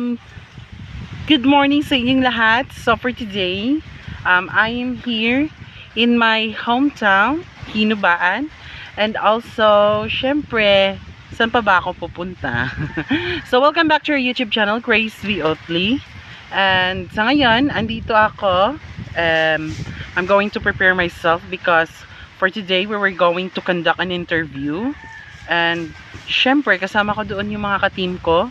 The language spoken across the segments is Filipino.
Um, good morning sa inyong lahat. So for today, um, I am here in my hometown, Hinubaan. And also, syempre, saan pa ba ako pupunta? so welcome back to our YouTube channel, Grace V. Otley. And sa ngayon, andito ako. Um, I'm going to prepare myself because for today, we were going to conduct an interview. And, syempre, kasama ko doon yung mga ka-team ko.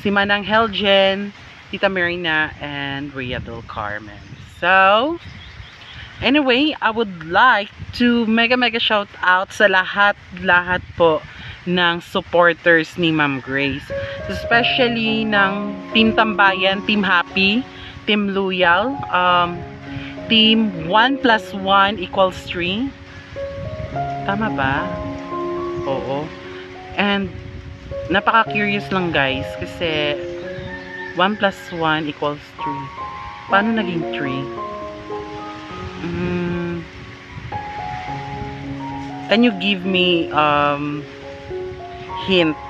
Si Manang Helgen, Tita Marina, and Rhea Del Carmen. So, anyway, I would like to mega mega shout out sa lahat-lahat po ng supporters ni Ma'am Grace. Especially ng Team Tambayan, Team Happy, Team Loyal, um, Team 1 plus 1 equals 3. Tama ba? Oo. And, napaka-curious lang guys kasi 1 plus 1 equals 3. Paano naging 3? Mm, can you give me um, hint?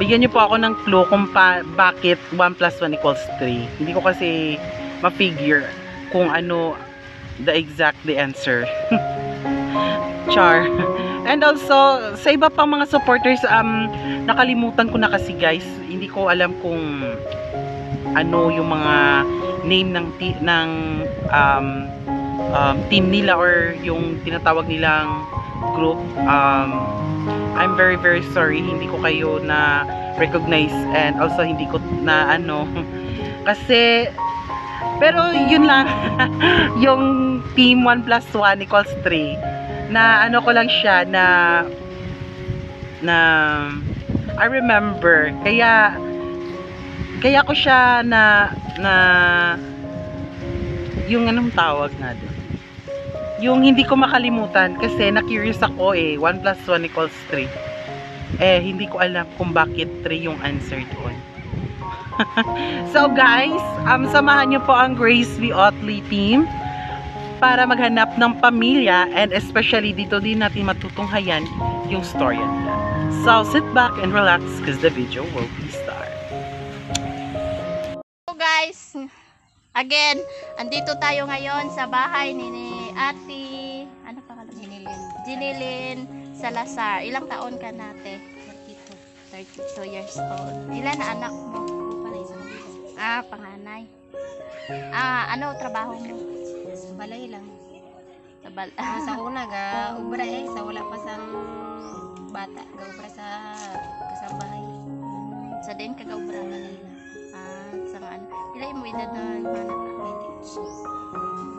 Bigyan niyo po ako ng clue kung pa, bakit 1 plus 1 equals 3. Hindi ko kasi ma-figure kung ano the exact the answer. Char. And also, sa iba pang mga supporters, um, nakalimutan ko na kasi guys, hindi ko alam kung ano yung mga name ng ng um, um, team nila or yung tinatawag nilang group. Um, I'm very very sorry, hindi ko kayo na recognize and also hindi ko na ano. Kasi pero yun lang. Yung team 1 plus 1 equals 3 na ano ko lang siya na na I remember. Kaya kaya ko siya na na yung anong tawag na doon yung hindi ko makalimutan kasi na-curious ako eh. 1 plus 1 equals 3 eh hindi ko alam kung bakit 3 yung answer doon. So guys um, samahan nyo po ang Grace V. Otley team para maghanap ng pamilya and especially dito din natin matutunghayan yung story nila so sit back and relax because the video will be start So guys, again, andito tayo ngayon sa bahay ni, ni Ate, ano pa Jinilin. Jinilin Salazar. Ilang taon ka nate? 32. 32 years old. Ilan na anak mo? Ah, panganay. Ah, ano trabaho mo? Balay lang. Sa bal Ah, sa una ga ubra eh sa wala pa sang bata ga ubra sa kasambahay. sa din kagaubra na nila. Ah, sa ano. Ilan mo edad na mana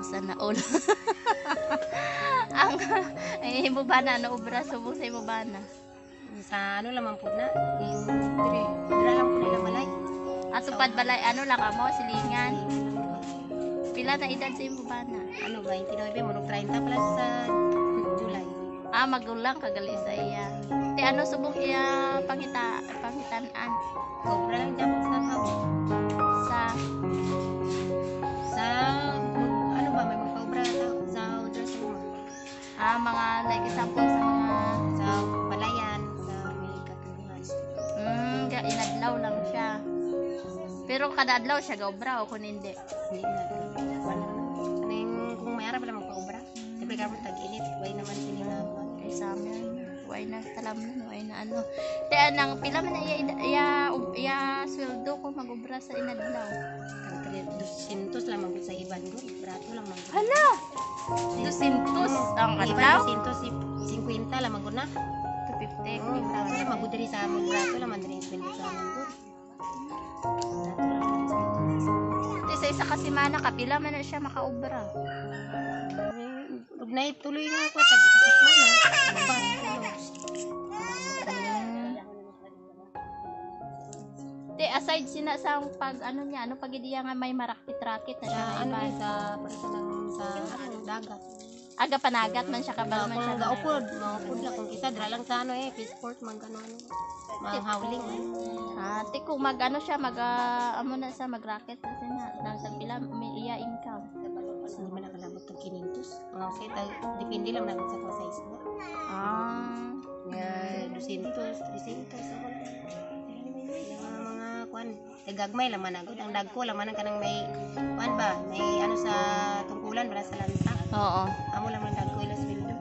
Sana all. Ang ay mo ba na ano ubra subong sa imo ba na? Sa ano lamang po na diri dira lang po nila balay. At tupad balay ano lang mo silingan. Pila na edad sa imo ba na? Ano 29 mo 30 plus sa July. Ah, magulang kagali sa iya. Te ano subong iya pangita pangitanan Ga ubra lang jud sa tao. sa Sa ano ba may magpaubra ta sa sa uma. ah, mga like example kada adlaw siya gaubra o kun hindi. Hindi na. Kung may ara ba magpaubra? Siyempre ka tag-init, way naman Kay sa amin, why na talam na, why na ano. Te anang pila man iya iya, iya sweldo ko magubra sa inadlaw. Ang 200 lang magod sa iban ko. Brato lang magod. Hala. 200 ang adlaw. 250 lang magod na. 250. Oo, brato lang diri sa among brato lang man diri sa among ko. Brato diri sa among. Te sa isa ka semana kapila man na siya makaubra. Ug na tuloy nga ako tag sakit man na. Bas, Te aside sina sa pag ano niya, ano pag iya nga may marakit-rakit na siya Sa nga ano sa sa nang sa ano dagat. Aga panagat man siya kabal man siya. Kung gaupod, maupod lang kung kisa dira lang sa ano eh, passport man kanon. Mga howling. Ah, te kung mag ano siya mag ah, amo na sa mag-racket na siya na nang sa pila may iya income. Hindi man nakalabot tag 500. Mga kasi tag depende lang na sa size mo. Ah. Nga 200, 300 sa wala. kuan tagagmay lang man agud ang dagko lang man ang kanang may kuan ba may ano sa tungkulan para sa lansa Oo. amo lang man dagko ila sweldo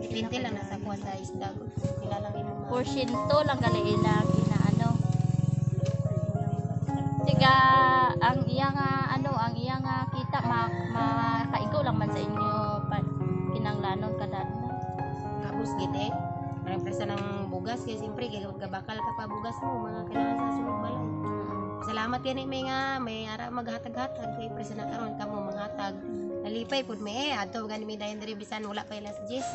dipinte lang na sa kuan sa isda gud sila lang imo ma Porsyento lang gali ilang inaano. Tiga ang iya nga ano, ang iya nga kita ma, makaigo lang man sa inyo pa kinanglanon kada. Tapos gid eh. Parang presa ng bugas kaya siyempre kaya gabakal ka pa bugas mo mga kailangan sa sulod balay. Salamat yan eh, may nga may ara maghatag-hatag kay presa na karon kamo manghatag. Nalipay pud eh adto gani mi dayon diri bisan wala pa ila sa Jess.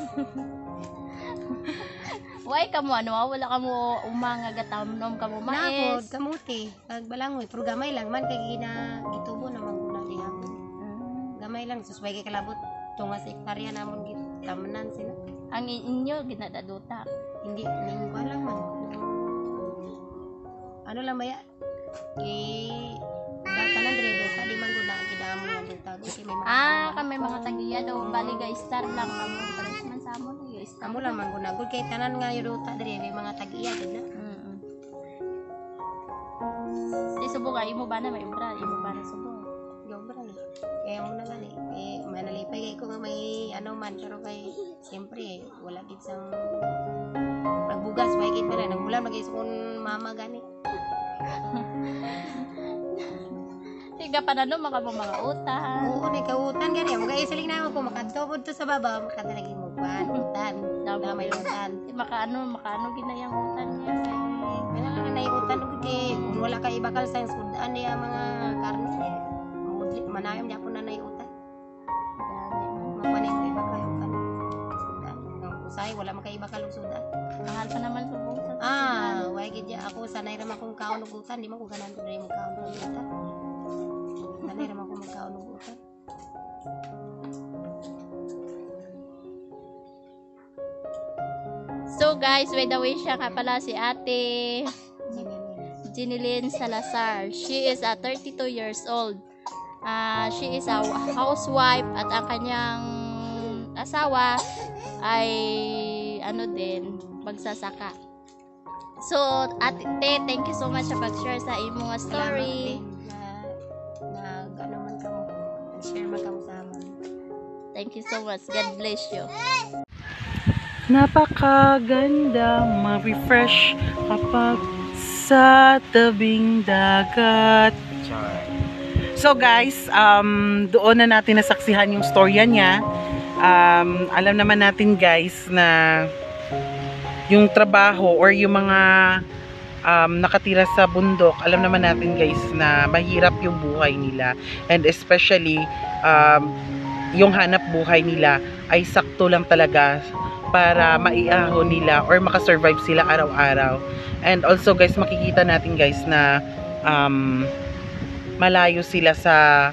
Why ka mo ano, wala ka mo umanga gatamnom ka mo Napod mais. kamuti kag balangoy pero gamay lang man kay gina gitubo naman guna diha. Mm. Gamay lang susway kay kalabot tunga sa ektarya namon gid tamanan sila. Ang inyo ginadaduta. Hindi ning ko lang man. Ano lang ba ya? Eh kay may mga Ah, kami mga tagiya daw bali ga star lang kamo pares man sa amo ni star. Amo lang man gud na gud kay tanan nga yo ta diri may mga tag-iya gud na. Mm. Di subo ka imo ba na may ubra, imo ba na subo. Yo bra ni. Kaya mo na gani. Eh manalipay kay ko nga may ano man pero kay siyempre wala gid sang nagbugas way gid pa nang ulan mag-iskon mama gani. Tiga pa na no maka mga utang. Oo ni kautan gani mo kay isiling na ko makadto pud to sa baba makadalagi mo pan utan. Na may utan. Di makaano, makaano ginayang utan niya kay Kailangan na iutan ko kay kung wala ka ibakal sa sudan niya mga karne. Mudli manayam niya po na. Gani man. Makuha ko ibakal kan. Sudan. Ang usay wala man kay ibakal og sudan. Mahal pa naman sa Ah, way gid ako sanay ra man kong kaon og utan, di man ko ganan diri mo kaon utan. Sanay ra man ko magkaon og utan. So guys, by the way siya nga pala si ate. Jinilyn Salazar. She is a 32 years old. Ah, she is a housewife at ang kanyang asawa ay ano din, magsasaka. So, ate, thank you so much sa pag-share sa nga story. Salamat Share man kamo sa amon. Thank you so much. God bless you. Napakaganda, ma-refresh kapag sa tabing dagat. So guys, um, doon na natin nasaksihan yung storya niya. Um, alam naman natin guys na yung trabaho or yung mga um, nakatira sa bundok, alam naman natin guys na mahirap yung buhay nila. And especially, um, yung hanap buhay nila ay sakto lang talaga para maiahon nila or makasurvive sila araw-araw. And also guys, makikita natin guys na um, malayo sila sa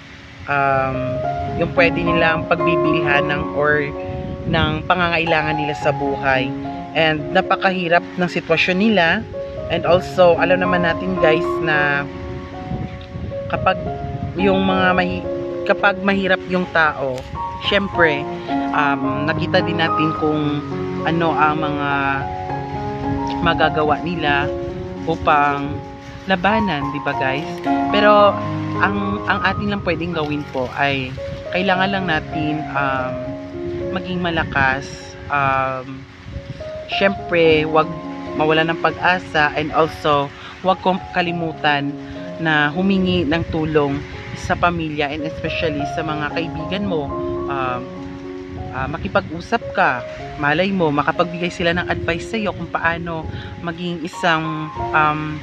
um, yung pwede nilang pagbibilhan ng or ng pangangailangan nila sa buhay. And napakahirap ng sitwasyon nila. And also, alam naman natin guys na kapag yung mga mahi kapag mahirap yung tao, syempre, um, nakita din natin kung ano ang mga magagawa nila upang labanan, di ba guys? Pero ang ang atin lang pwedeng gawin po ay kailangan lang natin um, maging malakas. Um, Syempre, wag mawala ng pag-asa and also wag kong kalimutan na humingi ng tulong sa pamilya and especially sa mga kaibigan mo. Um, ah, makipag-usap ka, malay mo, makapagbigay sila ng advice sa iyo kung paano maging isang um,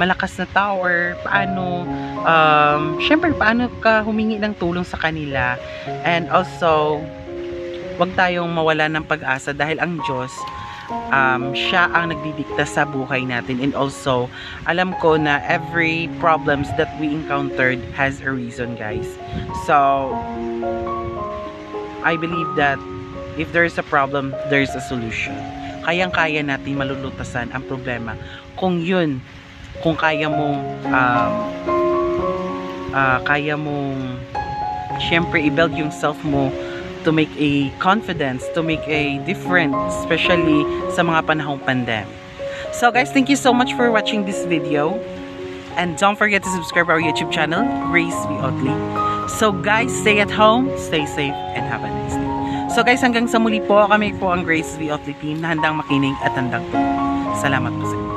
malakas na tao or paano, um, syempre, paano ka humingi ng tulong sa kanila. And also, wag tayong mawala ng pag-asa dahil ang Diyos, um, siya ang nagdidikta sa buhay natin. And also, alam ko na every problems that we encountered has a reason, guys. So, I believe that if there is a problem, there is a solution. Kayang-kaya natin malulutasan ang problema. Kung yun, kung kaya mong um, ah, kaya mong syempre i-build yung self mo to make a confidence, to make a difference, especially sa mga panahong pandemic. So guys, thank you so much for watching this video. And don't forget to subscribe our YouTube channel, Grace V. Otley. So guys, stay at home, stay safe, and have a nice day. So guys, hanggang sa muli po, kami po ang Grace V. Otley team na handang makinig at handang tulong. Salamat po sa inyo.